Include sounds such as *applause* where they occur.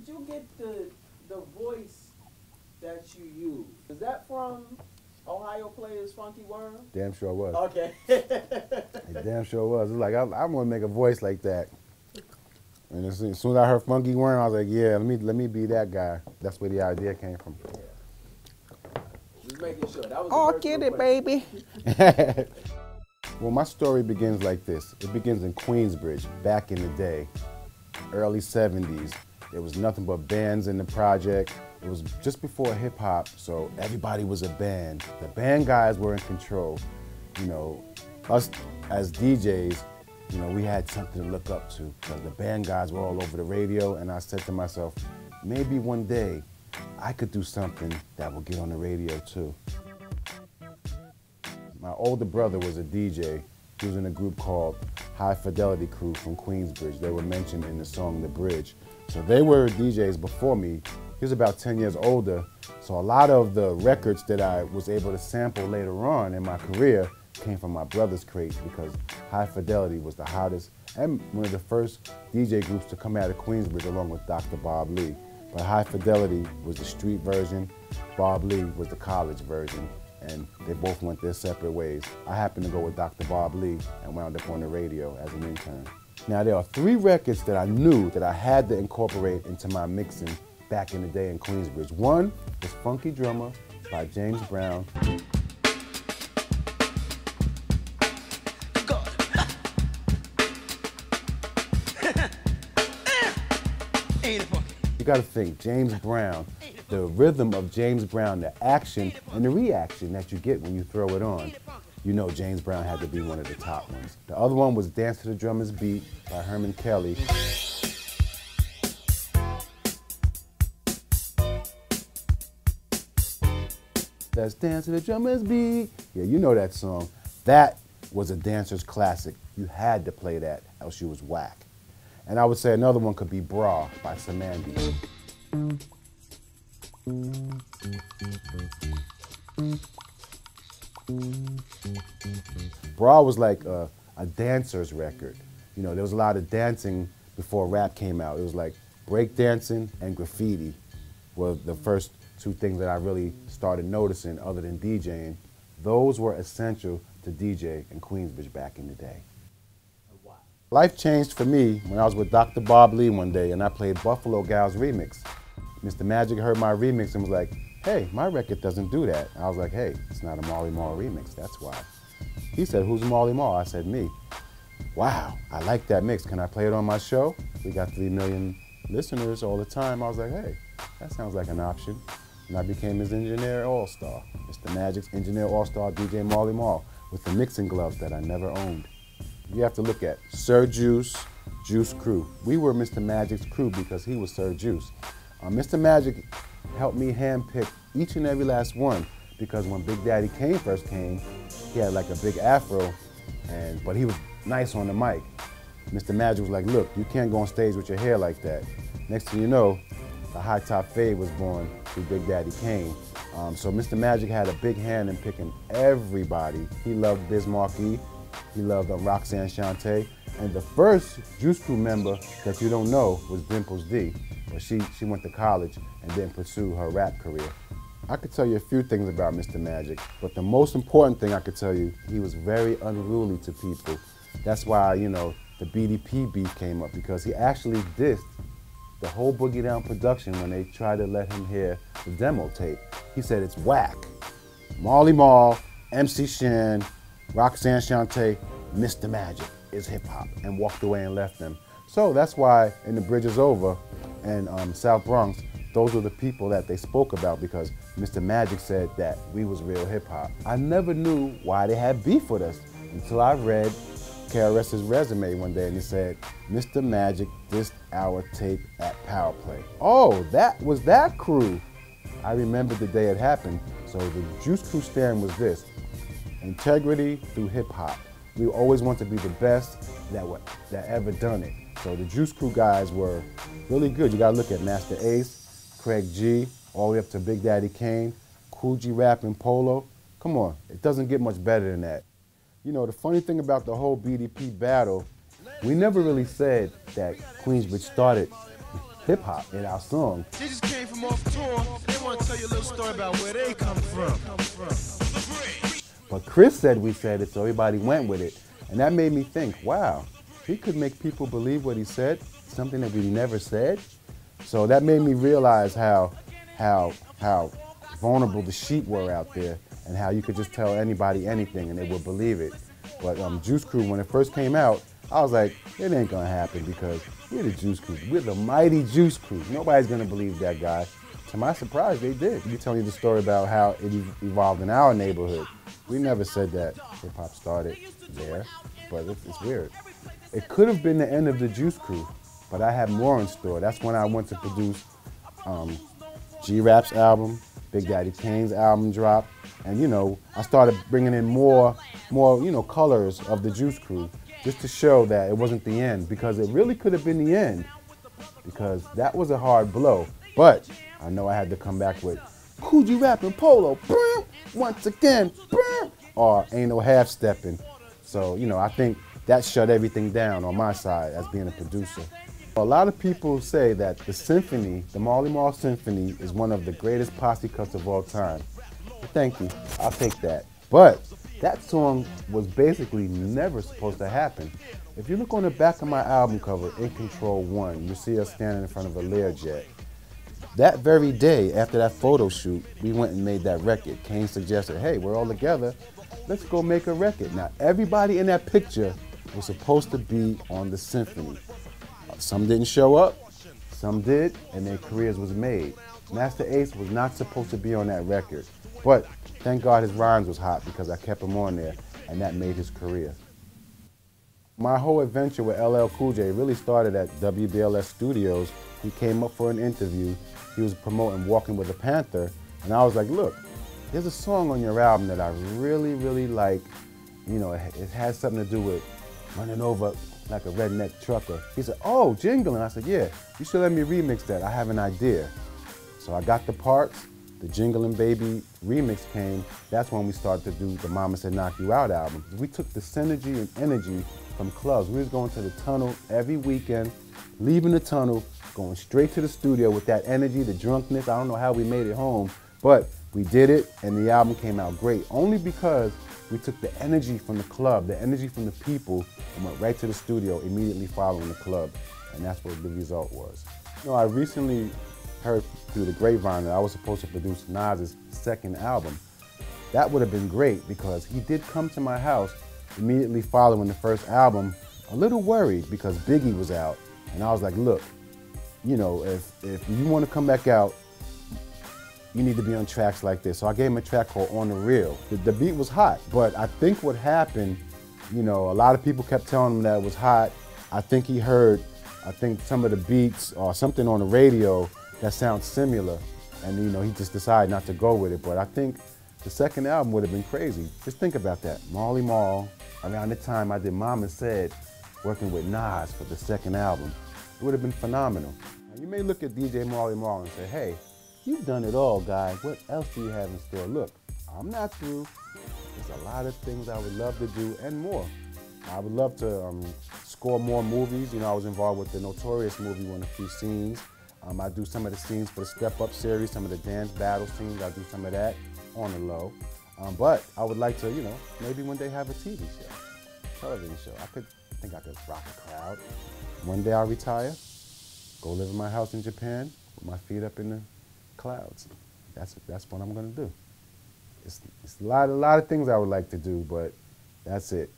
Did you get the the voice that you use? Is that from Ohio Players Funky Worm? Damn sure was. Okay. Damn sure was. It's like I, I want to make a voice like that. And as soon, as I heard Funky Worm, I was like, yeah, let me let me be that guy. That's where the idea came from. Just making sure. That was Oh, get it, baby. *laughs* well, my story begins like this. It begins in Queensbridge, back in the day, early 70s. There was nothing but bands in the project. It was just before hip hop, so everybody was a band. The band guys were in control. You know, us as DJs, you know, we had something to look up to because the band guys were all over the radio, and I said to myself, maybe one day I could do something that will get on the radio too. My older brother was a DJ. He was in a group called High Fidelity Crew from Queensbridge. They were mentioned in the song The Bridge. So they were DJs before me. He was about 10 years older. So a lot of the records that I was able to sample later on in my career came from my brother's crate because High Fidelity was the hottest and one of the first DJ groups to come out of Queensbridge along with Dr. Bob Lee. But High Fidelity was the street version, Bob Lee was the college version, and they both went their separate ways. I happened to go with Dr. Bob Lee and wound up on the radio as an intern. Now there are three records that I knew that I had to incorporate into my mixing back in the day in Queensbridge. One was Funky Drummer by James Brown. *laughs* got to think, James Brown, the rhythm of James Brown, the action and the reaction that you get when you throw it on. You know James Brown had to be one of the top ones. The other one was Dance to the Drummer's Beat by Herman Kelly. That's Dance to the Drummer's Beat. Yeah, you know that song. That was a dancer's classic. You had to play that, else you was whack. And I would say another one could be Bra by Cymande. Bra was like a, a dancer's record. You know, there was a lot of dancing before rap came out. It was like breakdancing and graffiti were the first two things that I really started noticing other than DJing. Those were essential to DJ in Queensbridge back in the day. Life changed for me when I was with Dr. Bob Lee one day and I played Buffalo Gals remix. Mr. Magic heard my remix and was like, hey, my record doesn't do that. I was like, hey, it's not a Marley Marl remix, that's why. He said, who's Marley Marl? I said, me. Wow, I like that mix. Can I play it on my show? We got three million listeners all the time. I was like, hey, that sounds like an option. And I became his engineer all-star, Mr. Magic's engineer all-star DJ Marley Marl, with the mixing gloves that I never owned. You have to look at Sir Juice, Juice Crew. We were Mr. Magic's crew because he was Sir Juice. Uh, Mr. Magic helped me handpick each and every last one because when Big Daddy Kane first came, he had like a big afro, and but he was nice on the mic. Mr. Magic was like, look, you can't go on stage with your hair like that. Next thing you know, the high top fade was born through Big Daddy Kane. Um, so Mr. Magic had a big hand in picking everybody. He loved Biz Markie, he loved um, Roxanne Shante, and the first Juice Crew member that you don't know was Dimples D. But she, she went to college and didn't pursue her rap career. I could tell you a few things about Mr. Magic, but the most important thing I could tell you, he was very unruly to people. That's why, you know, the BDP beef came up because he actually dissed the whole Boogie Down production when they tried to let him hear the demo tape. He said it's whack. Marley Marl, MC Shan, Roxanne Shante, Mr. Magic is hip hop, and walked away and left them. So that's why in The Bridge is Over and um, South Bronx, those were the people that they spoke about because Mr. Magic said that we was real hip hop. I never knew why they had beef with us until I read KRS's resume one day and he said, Mr. Magic dissed our tape at Power Play. Oh, that was that crew. I remember the day it happened. So the Juice Crew stand was this, integrity through hip hop. We always want to be the best that, were, that ever done it. So the Juice Crew guys were really good. You gotta look at Masta Ace, Craig G, all the way up to Big Daddy Kane, Kool G Rap and Polo. Come on, it doesn't get much better than that. You know, the funny thing about the whole BDP battle, we never really said that Queensbridge started *laughs* hip hop in our song. They just came from off tour. They want to tell you a little story about where they come from. But Chris said we said it, so everybody went with it. And that made me think, wow, he could make people believe what he said, something that we never said. So that made me realize how, how, how vulnerable the sheep were out there and how you could just tell anybody anything and they would believe it. But um, Juice Crew, when it first came out, I was like, it ain't gonna happen because we're the Juice Crew. We're the mighty Juice Crew. Nobody's gonna believe that guy. To my surprise, they did. You telling you the story about how it evolved in our neighborhood. We never said that hip hop started there, but it's, weird. It could have been the end of the Juice Crew, but I had more in store. That's when I went to produce um, G Rap's album, Big Daddy Kane's album dropped, and you know I started bringing in more, more you know colors of the Juice Crew, just to show that it wasn't the end because it really could have been the end, because that was a hard blow. But I know I had to come back with G Rap and Polo, once again, or ain't no half stepping. So you know I think that shut everything down on my side as being a producer. A lot of people say that the symphony, the Marley Marl Symphony, is one of the greatest posse cuts of all time. Thank you. I'll take that. But that song was basically never supposed to happen. If you look on the back of my album cover, In Control 1, you see us standing in front of a Learjet. That very day, after that photo shoot, we went and made that record. Kane suggested, hey, we're all together. Let's go make a record. Now, everybody in that picture was supposed to be on the symphony. Uh, some didn't show up, some did, and their careers was made. Masta Ace was not supposed to be on that record, but thank God his rhymes was hot because I kept him on there, and that made his career. My whole adventure with LL Cool J really started at WBLS Studios. He came up for an interview. He was promoting Walking with a Panther, and I was like, look, there's a song on your album that I really, really like. You know, it, has something to do with running over like a redneck trucker. He said, oh, jingling. I said, yeah, you should let me remix that. I have an idea. So I got the parts, the Jingling Baby remix came. That's when we started to do the Mama Said Knock You Out album. We took the synergy and energy from clubs. We was going to the tunnel every weekend, leaving the tunnel, going straight to the studio with that energy, the drunkenness. I don't know how we made it home, but we did it and the album came out great. Only because we took the energy from the club, the energy from the people, and went right to the studio immediately following the club. And that's what the result was. You know, I recently heard through the grapevine that I was supposed to produce Nas's second album. That would have been great because he did come to my house immediately following the first album, a little worried because Biggie was out. And I was like, look, you know, if, if you want to come back out, you need to be on tracks like this. So I gave him a track called On the Real. The, the, beat was hot, but I think what happened, you know, a lot of people kept telling him that it was hot. I think he heard, I think some of the beats or something on the radio that sounds similar, and you know, he just decided not to go with it. But I think the second album would have been crazy. Just think about that. Marley Marl, around the time I did Mama Said, working with Nas for the second album, it would have been phenomenal. Now, you may look at DJ Marley Marl and say, hey, You've done it all, guys. What else do you have in store? Look, I'm not through. There's a lot of things I would love to do and more. I would love to um, score more movies. You know, I was involved with the Notorious movie on a few scenes. Um, I do some of the scenes for the Step Up series, some of the dance battle scenes. I do some of that on the low. Um, but I would like to, you know, maybe one day have a TV show, television show. I could I think I could rock a crowd. One day I'll retire, go live in my house in Japan with my feet up in the clouds. That's, that's what I'm going to do. It's, it's a, lot, a lot of things I would like to do, but that's it.